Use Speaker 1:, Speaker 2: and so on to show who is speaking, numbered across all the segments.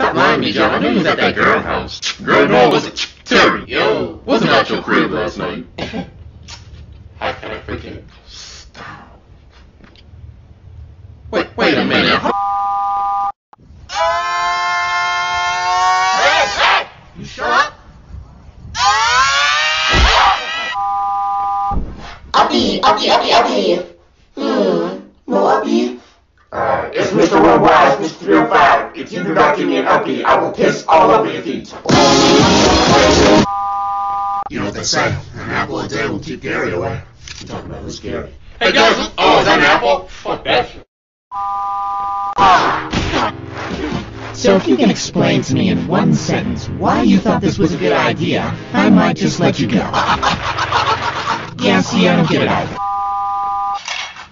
Speaker 1: Stop lying to me, John. I knew you was at that girl house. Girl, no, wasn't. Terry, yo, wasn't at your crib last night. How can I forget? Stop. Wait, wait a minute.
Speaker 2: You shut up. Uppy, uppy, uppy, uppy. Hmm, me I will piss all over your feet.
Speaker 3: You know what they say? An apple a day will keep Gary away. You talking about who's Gary?
Speaker 1: Hey guys, oh, is that an apple? Fuck that shit.
Speaker 4: So if you can explain to me in one sentence why you thought this was a good idea, I might just let you go. Yeah, see, I don't get it either.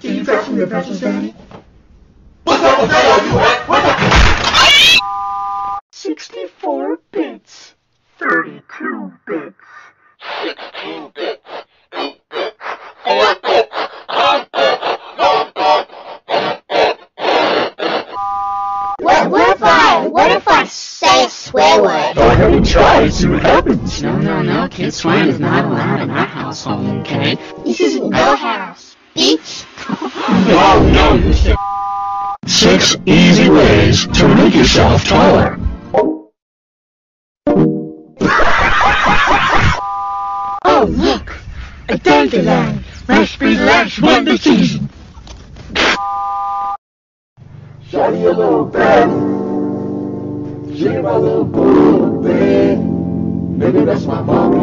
Speaker 2: Can you fetch me your pencils, Daddy?
Speaker 1: What's up with that? You what? What the?
Speaker 4: No, no, is not allowed in our household, okay?
Speaker 5: This isn't your house, bitch.
Speaker 2: No, no, you said.
Speaker 3: Six easy ways to make yourself taller.
Speaker 4: Oh, look! A dandelion! Raspberry Lash Wonder Season!
Speaker 2: Shiny a little bit. She my little boo thing. Maybe that's my mommy.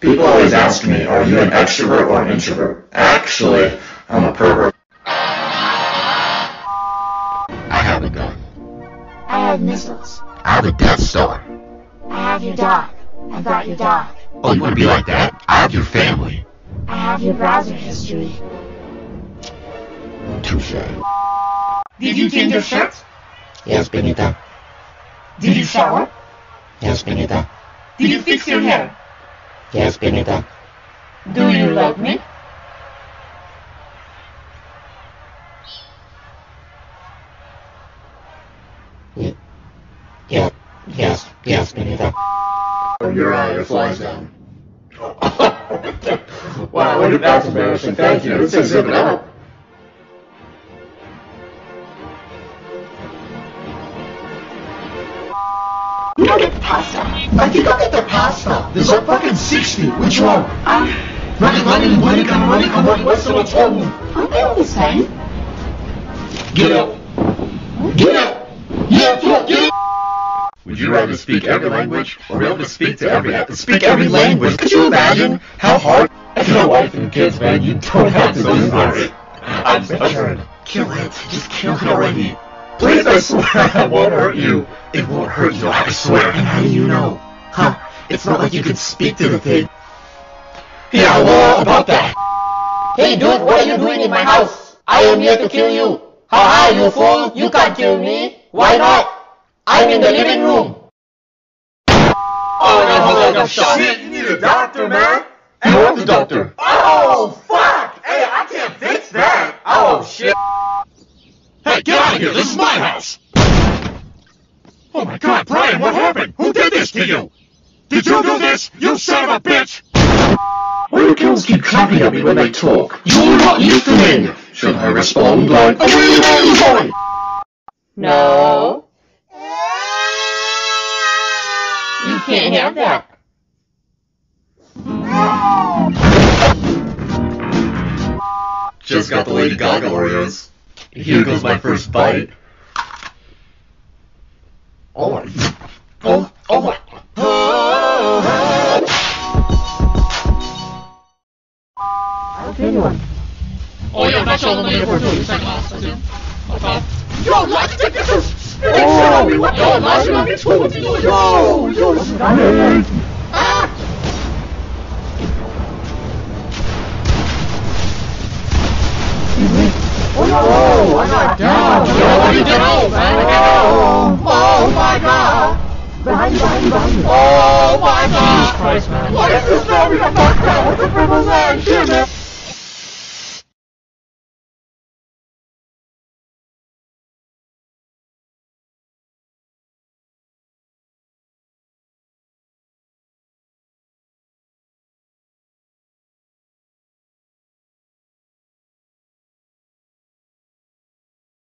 Speaker 3: People always ask me, are you an extrovert or an introvert? Actually, I'm a pervert.
Speaker 1: I have a gun.
Speaker 5: I have missiles.
Speaker 1: I have a Death Star.
Speaker 5: I have your dog. I got your dog.
Speaker 1: Oh, you want to be like that? I have your family.
Speaker 5: I have your browser history.
Speaker 1: Touche.
Speaker 4: Did you change your shirt?
Speaker 1: Yes, Benita.
Speaker 4: Did you shower?
Speaker 1: Yes, Benita.
Speaker 4: Did you fix your hair?
Speaker 1: Yes, Benita.
Speaker 4: Do you love me?
Speaker 1: Yeah. Yes. Yes, Benita.
Speaker 3: Your eye, flies down.
Speaker 1: Wow, look at that's embarrassing. Thank you. This is zip it up.
Speaker 2: You go get the pasta. Like, you go get the pasta. There's a fucking 60. Which one?
Speaker 5: Um,
Speaker 2: Running, running, running, come running, come running. What's the one?
Speaker 5: aren't they all the same?
Speaker 1: Get up. Get up. Yeah, get get up. Would you rather speak every language or be able to speak to every speak every language? Could you imagine how hard? If your wife and kids, man, you don't have to do this. I'm sorry. Kill it. Just kill it already. Please, I swear I won't hurt you. It won't hurt you, I swear. And how do you know? Huh? It's not like you can speak to the thing. Yeah, well, about that.
Speaker 5: Hey dude, what are you doing in my house? I am here to kill you. Ha ha, you fool. You can't kill me. Why not? I'm in the living room.
Speaker 1: Oh, no, hold on, no, shot.
Speaker 2: Shit, you need a doctor, man.
Speaker 1: You are the doctor.
Speaker 2: Oh, fuck. Hey, I can't fix that. Oh, shit.
Speaker 1: Hey, get out of here! This is my house! Oh my god, Brian, what happened? Who did this to you? Did you do this, you son of a bitch?
Speaker 3: Why do girls keep clapping at me when they talk? You're not listening! Should I respond like, oh, really, really sorry?
Speaker 5: No. You can't have that.
Speaker 1: Just got the Lady Gaga Oreos. Here goes my first bite. Oh my. Oh, oh my.
Speaker 5: I'll tell you one.
Speaker 1: Oh yeah, that's all I'm here for too. Second last, that's it. Okay.
Speaker 2: Yo, let's take this.
Speaker 1: Oh,
Speaker 2: Yo, let's get this. Yo, yo, listen, I'm here. Ah! Oh, no. My God.